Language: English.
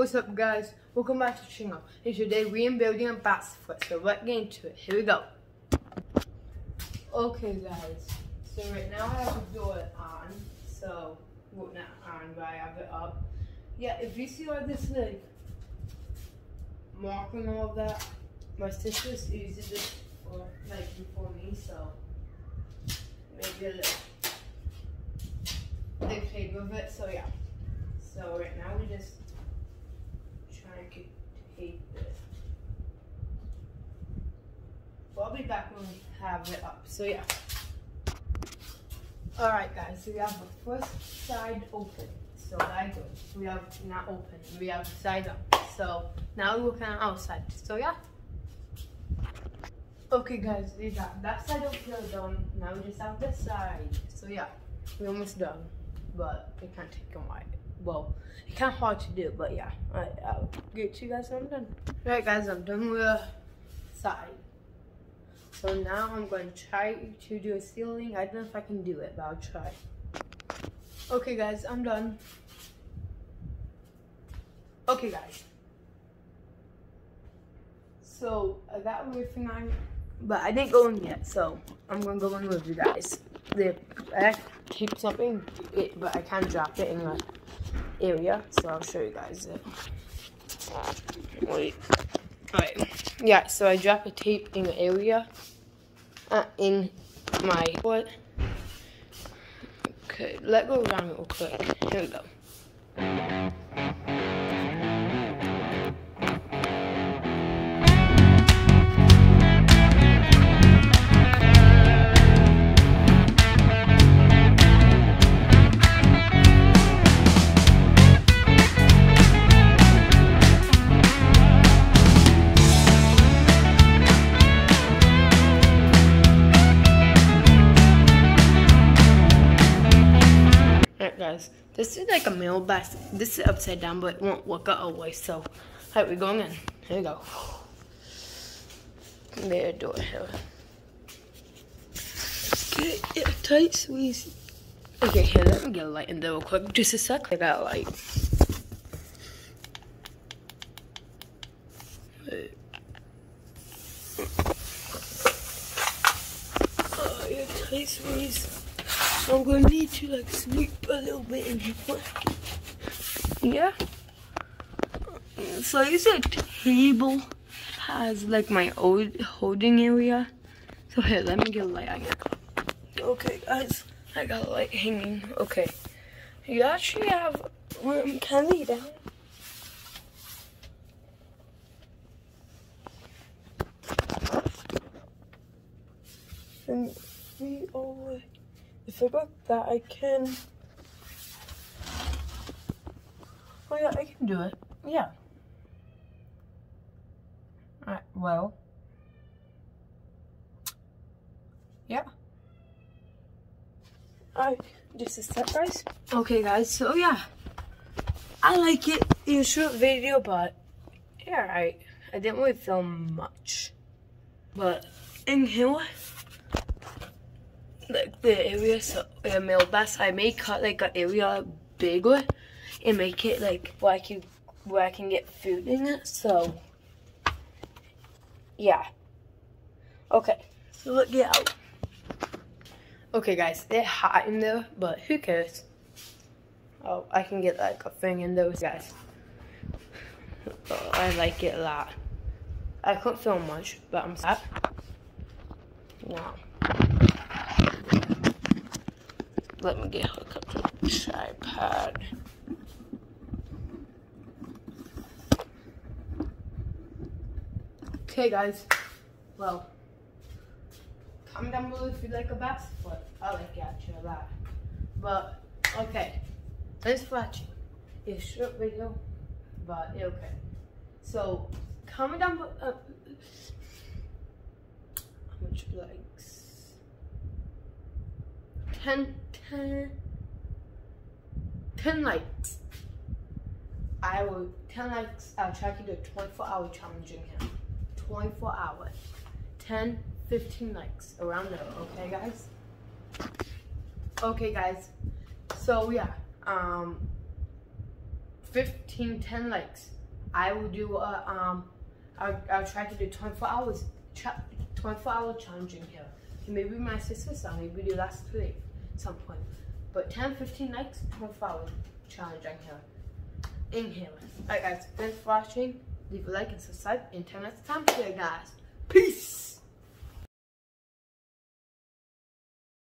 What's up guys? Welcome back to Chingo. And today we are building a foot. So let's get into it. Here we go. Okay guys. So right now I have the door on. So well not on but I have it up. Yeah, if you see all this like mark and all that, my sister's used this for like before me, so maybe a little they played with it, so yeah. So right now we just hate this. Well, I'll be back when we have it up. So yeah. Alright guys, so we have the first side open. So that's good. We have not open. We have the side up. So now we're looking at outside. So yeah. Okay guys, we got that side of the done. Now we just have this side. So yeah, we're almost done. But it can't take a while well, it of hard to do, but yeah, right, I'll get you guys when I'm done. All right, guys, I'm done with the side. So now I'm going to try to do a ceiling. I don't know if I can do it, but I'll try. Okay, guys, I'm done. Okay, guys. So uh, I got everything on, but I didn't go in yet. So I'm gonna go in with you guys. The I keep something, it, but I can't drop it in the area. So I'll show you guys it. Wait. Alright. Yeah, so I drop a tape in the area. Uh, in my what? Okay, let go around real quick. Here we go. Guys. This is like a mail basket. This is upside down, but it won't work out always. So, alright, we're going in. Here we go. There, door here. Get it tight squeeze. Okay, here, let me get a light in there real quick. Just a sec. I got a light. Oh, tight squeeze. I'm gonna need to like sleep a little bit in here. Yeah. So is a table has like my old holding area. So here, let me get a light on it. Okay, guys, I got a light hanging. Okay, you actually have room. Can I down? And. I forgot that I can... Oh yeah, I can do it. Yeah. Alright, well. Yeah. Alright, just is that guys. Okay guys, so yeah. I like it in a short video, but yeah, I, I didn't really film much. But in here, like the area so uh, mail bus I may cut like an area bigger and make it like where I can where I can get food in it so yeah. Okay. So let's get out. Okay guys it's hot in there but who cares? Oh I can get like a thing in those guys. Oh, I like it a lot. I couldn't film much but I'm sad. Now let me get hooked up to the tripod. Okay, guys. Well, comment down below if you like a foot. I like it actually a lot. But, okay. Thanks for watching. It's a short video, but okay. So, comment down below. Uh, how much likes? 10 10, 10 likes, I will, 10 likes, I'll try to do a 24 hour challenge in here. 24 hours. 10, 15 likes around there, okay guys? Okay guys, so yeah, um, 15, 10 likes, I will do a um, I'll, I'll try to do 24 hours, 24 hour challenge in here. Maybe my sister, maybe the last three, some point. But 10, 15 likes, 24 hour challenge in here. In here. Alright guys, thanks for watching. Leave a like and subscribe. Until next time, see you guys. Peace!